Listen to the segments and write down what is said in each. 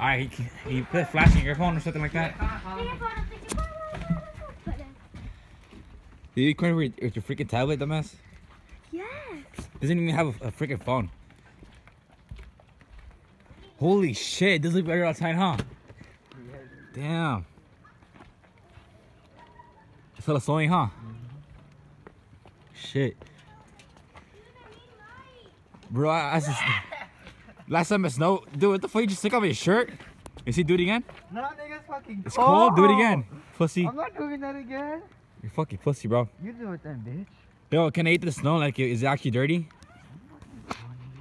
Alright, he, he put flashing your phone or something like that. Did you record with, with your freaking tablet, dumbass? Yes. Doesn't even have a, a freaking phone. Holy shit, this look better outside, huh? Damn. It's a little snowing, huh? Shit. Bro, I, I just, last time it snowed, dude, what the fuck? You just took off your shirt? You see, do it again? No, nigga's fucking It's cold, do it again. Pussy. I'm not doing that again. You're fucking pussy, bro. You do it then, bitch. Yo, can I eat the snow? Like, is it actually dirty?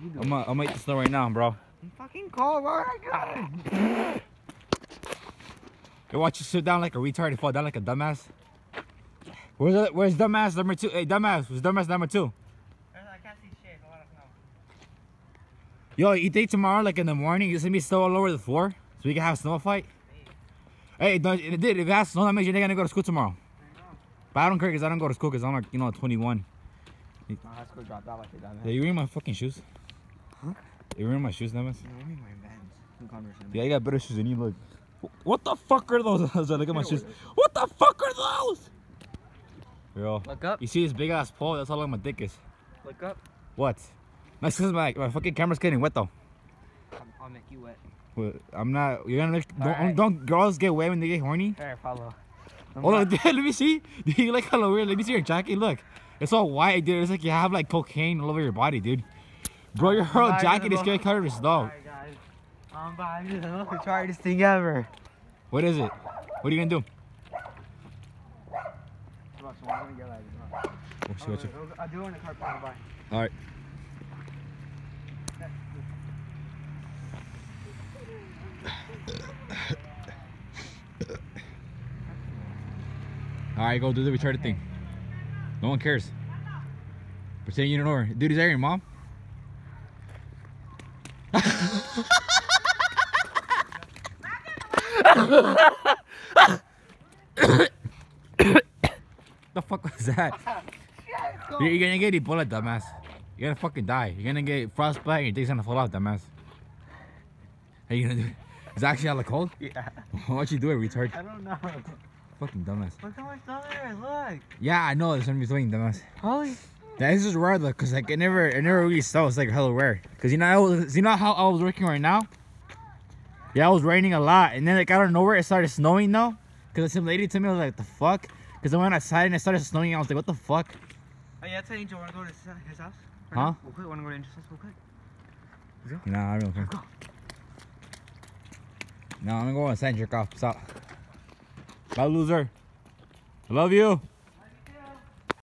I'm gonna, I'm gonna eat the snow right now, bro. I'm fucking cold. Where I got it? Yo, watch you sit down like a retard and fall down like a dumbass. Where's the, where's dumbass number two? Hey, dumbass, where's dumbass number two? I can't see shit. Go let us know. Yo, you think tomorrow, like in the morning, it's gonna be snow all over the floor, so we can have a snow fight? Hey, don't, if it has snow, that means you're not gonna go to school tomorrow. But I don't care because I don't go to school because I'm like, you know, 21. My high school dropped out like. Yeah, you wearing my fucking shoes? Huh? You wearing my shoes, dumbass? You my Vans. Yeah, you got better shoes than you look. What the fuck are those? I was like, look at my shoes. What the fuck are those? Bro, Look up. you see this big ass pole? That's how long my dick is. Look up. What? My, my, my fucking camera's getting wet though. I'll, make you wet. Well, I'm not. You're gonna. Don't, Alright. don't girls get wet when they get horny? Here, follow. I'm Hold on, not- let me see. Dude, you like hella weird. Let me see your jacket. Look, it's all white, dude. It's like you have like cocaine all over your body, dude. Bro, your whole Alright, jacket is getting covered with snow. Alright, guys. I'm buying you the most retarded thing ever. What is it? What are you gonna do? Come on, so I'm gonna get like. Oh, shit, what you- I'll do it in the car. Bye. All right. All right, go do the retarded thing. No one cares. Pretend you don't know her. Dude, is that your mom? the fuck was that? You're, you're gonna get Ebola, dumbass. You're gonna fucking die. You're gonna get frostbite and your dick's gonna fall off, dumbass. How are you gonna do? Is it actually hella cold? Yeah. Why'd you do it, retard? I don't know. Fucking dumbass. Look how much snow there is. Look. Yeah, I know. It's gonna be swinging, dumbass. Holy. Yeah, this is rare though, cause like it never, it never really snows. It's like hella rare. Cause you know, I was, you know how I was working right now. Yeah, it was raining a lot, and then like out of nowhere it started snowing though. Cause some lady told me I was like, the fuck? Cause I went outside and it started snowing. I was like, what the fuck? Oh, yeah, tell Angel, wanna go to his house? Right Huh? Real quick, wanna go to Angel's house real quick? Nah, I don't care. No, I'm gonna go inside and jerk off. Stop. Bye, loser. I love you.